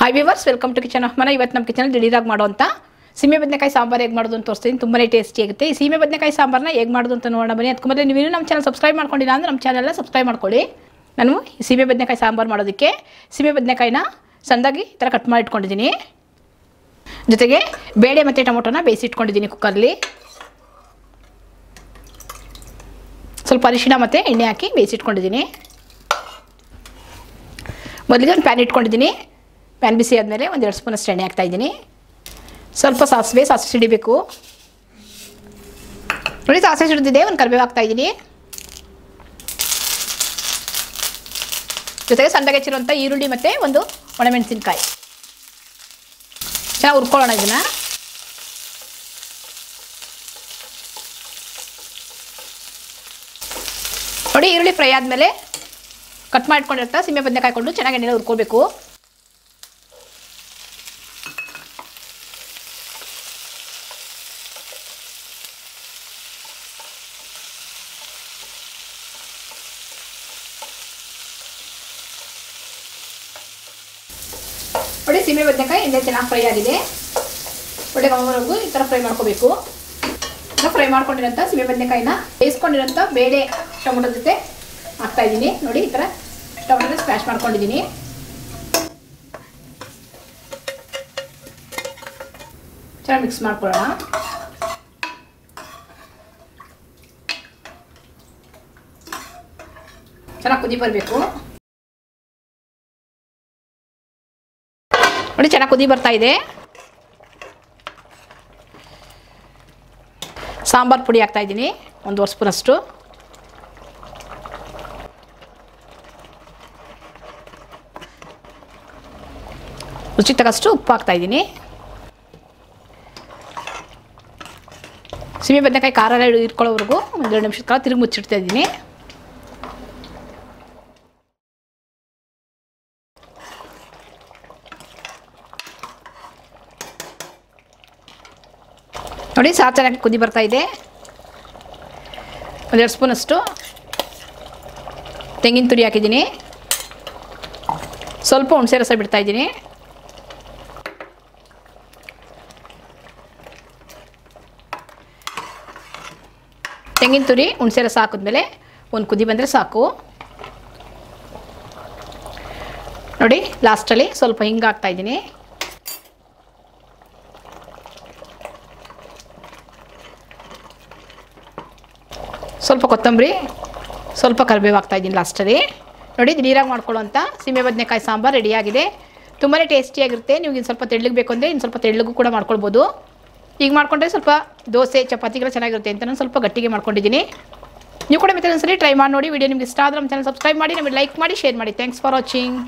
Hi viewers welcome to kitchen of ಮನ ಇವತ್ತು ನಮ್ಮ ಕಿಚನಲ್ಲಿ ದಿಢೀರಾಗಿ ಮಾಡುವಂಥ ಸೀಮೆ ಬದನೆಕಾಯಿ ಸಾಂಬಾರು ಹೇಗೆ ಮಾಡೋದು ಅಂತ ತೋರಿಸ್ತೀನಿ. ತುಂಬಾ ಟೇಸ್ಟಿ ಆಗುತ್ತೆ. ಈ ಸೀಮೆ ಬದನೆಕಾಯಿ ಸಾಂಬಾರನ್ನ ಹೇಗೆ ಮಾಡೋದು ಅಂತ ನೋಡೋಣ ಬನ್ನಿ. ಅದಕ್ಕೆ ಮೊದಲು ನೀವು ನಮ್ಮ ಚಾನಲ್ ಸಬ್ಸ್ಕ್ರೈಬ್ ಮಾಡ್ಕೊಂಡಿಲ್ಲ ಅಂದರೆ ನಮ್ಮ ಚಾನಲ್ನ ಸಬ್ಸ್ಕ್ರೈಬ್ ಮಾಡ್ಕೊಳ್ಳಿ. ನಾನು ಸೀಮೆ ಬದನೆಕಾಯಿ ಸಾಂಬಾರು ಮಾಡೋದಕ್ಕೆ ಸೀಮೆ ಬದನೆಕಾಯಿನ ಸಣ್ಣದಾಗಿ ಈ ಥರ ಕಟ್ ಮಾಡಿ ಇಟ್ಕೊಂಡಿದ್ದೀನಿ. ಜೊತೆಗೆ ಬೇಳೆ ಮತ್ತು ಟೊಮೊಟೊನ ಬೇಯಿಸಿಟ್ಕೊಂಡಿದ್ದೀನಿ ಕುಕ್ಕರ್ಲಿ ಸ್ವಲ್ಪ ಅರಿಶಿನ ಮತ್ತು ಎಣ್ಣೆ ಹಾಕಿ ಬೇಯಿಸಿಟ್ಕೊಂಡಿದ್ದೀನಿ ಮೊದಲಿಗೆ ಒಂದು ಪ್ಯಾನ್ ಇಟ್ಕೊಂಡಿದ್ದೀನಿ. ಪ್ಯಾನ್ ಬಿಸಿ ಆದಮೇಲೆ ಒಂದು ಎರಡು ಸ್ಪೂನಷ್ಟು ಎಣ್ಣೆ ಹಾಕ್ತಾಯಿದ್ದೀನಿ ಸ್ವಲ್ಪ ಸಾಸಿವೆ ಸಾಸಿವೆ ಸಿಡಿಬೇಕು. ನೋಡಿ, ಸಾಸಿವೆ ಸಿಡಿದಿದೆ, ಒಂದು ಕರಿಬೇವು ಹಾಕ್ತಾಯಿದ್ದೀನಿ ಜೊತೆಗೆ ಸಣ್ಣಗೆ ಹೆಚ್ಚಿರುವಂಥ ಈರುಳ್ಳಿ ಮತ್ತು ಒಂದು ಒಣಮೆಣಸಿನ್ಕಾಯಿ. ಚೆನ್ನಾಗಿ ಹುರ್ಕೊಳ್ಳೋಣ ಇದನ್ನು. ನೋಡಿ, ಈರುಳ್ಳಿ ಫ್ರೈ ಆದಮೇಲೆ ಕಟ್ ಮಾಡ್ಕೊಂಡಿರ್ತಾ ಸಿಮ್ಮೆ ಬದನೆಕಾಯಿ ಕೊಂಡು ಚೆನ್ನಾಗಿ ಎಣ್ಣೆ ಹುರ್ಕೋಬೇಕು ನೋಡಿ ಸೀಮೆ ಬದನೆಕಾಯಿ ಎಣ್ಣೆ ಚೆನ್ನಾಗಿ ಫ್ರೈ ಆಗಿದೆ. ಒಳ್ಳೆ ಗಮವರೆಗೂ ಈ ಥರ ಫ್ರೈ ಮಾಡ್ಕೋಬೇಕು. ಫ್ರೈ ಮಾಡ್ಕೊಂಡಿರೋಂಥ ಸೀಮೆ ಬದನೆಕಾಯಿನ ಬೇಯಿಸ್ಕೊಂಡಿರೋಂಥ ಬೇಳೆ ಟೊಮೊಟೊ ಜೊತೆ ಹಾಕ್ತಾ ಇದ್ದೀನಿ. ನೋಡಿ, ಈ ಥರ ಟೊಮೊಟೊ ಸ್ಪ್ಯಾಶ್ ಮಾಡ್ಕೊಂಡಿದ್ದೀನಿ. ಚೆನ್ನಾಗಿ ಮಿಕ್ಸ್ ಮಾಡ್ಕೊಳ್ಳೋಣ. ಚೆನ್ನಾಗಿ ಕುದಿ ಬರಬೇಕು. ಕುದಿ ಬರ್ತಾ ಇದೆ. ಸಾಂಬಾರು ಪುಡಿ ಹಾಕ್ತಾ ಇದ್ದೀನಿ. ಒಂದೂವರೆ ಸ್ಪೂನಷ್ಟು. ರುಚಿ ತಗಷ್ಟು ಉಪ್ಪು ಹಾಕ್ತಾ ಇದ್ದೀನಿ. ಸೀಮೆ ಬದನೆಕಾಯಿ ಖಾರ ಇಟ್ಕೊಳ್ಳೋವರೆಗೂ ಒಂದೆರಡು ನಿಮಿಷದ ಕಾಲ ತಿರುಗಿ ಮುಚ್ಚಿಡ್ತಾ ಇದ್ದೀನಿ. ನೋಡಿ, ಸಾರು ಚೆನ್ನಾಗಿ ಕುದಿ ಬರ್ತಾ ಇದೆ. ಒಂದೆರಡು ಸ್ಪೂನಷ್ಟು ತೆಂಗಿನ ತುರಿ ಹಾಕಿದ್ದೀನಿ. ಸ್ವಲ್ಪ ಹುಣಸೆ ರಸ ಬಿಡ್ತಾ ಇದ್ದೀನಿ. ತೆಂಗಿನ ತುರಿ, ಹುಣಸೆ ರಸ ಹಾಕಿದ್ಮೇಲೆ ಒಂದು ಕುದಿ ಬಂದರೆ ಸಾಕು. ನೋಡಿ ಲಾಸ್ಟಲ್ಲಿ ಸ್ವಲ್ಪ ಹಿಂಗೆ ಹಾಕ್ತಾ ಸ್ವಲ್ಪ ಕೊತ್ತಂಬರಿ, ಸ್ವಲ್ಪ ಕರಿಬೇವು ಹಾಕ್ತಾಯಿದ್ದೀನಿ ಲಾಸ್ಟಲ್ಲಿ ನೋಡಿ ನೀರಾಗಿ ಮಾಡ್ಕೊಳ್ಳೋಂಥ ಸೀಮೆ ಬದನೆಕಾಯಿ ಸಾಂಬಾರು ರೆಡಿಯಾಗಿದೆ ತುಂಬಾ ಟೇಸ್ಟಿಯಾಗಿರುತ್ತೆ ನೀವು ಇನ್ನು ಸ್ವಲ್ಪ ತೆಳ್ಳಗೆ ಬೇಕು ಅಂದರೆ ಇನ್ನು ಸ್ವಲ್ಪ ತೆಳ್ಳಗೂ ಕೂಡ ಮಾಡ್ಕೊಳ್ಬೋದು. ಈಗ ಮಾಡ್ಕೊಂಡ್ರೆ ಸ್ವಲ್ಪ ದೋಸೆ ಚಪಾತಿಗಳು ಚೆನ್ನಾಗಿರುತ್ತೆ ಅಂತ ನಾನು ಸ್ವಲ್ಪ ಗಟ್ಟಿಗೆ ಮಾಡ್ಕೊಂಡಿದ್ದೀನಿ. ನೀವು ಕೂಡ ಮತ್ತೆ ಒಂದ್ಸರಿ ಟ್ರೈ ಮಾಡಿ ನೋಡಿ. ವಿಡಿಯೋ ನಿಮ್ಗೆ ಇಷ್ಟ ಆದರೆ ನಮ್ಮ ಚಾನಲ್ ಸಬ್ಸ್ಕ್ರೈಬ್ ಮಾಡಿ, ನಮಗೆ ಲೈಕ್ ಮಾಡಿ ಶೇರ್ ಮಾಡಿ. Thanks for watching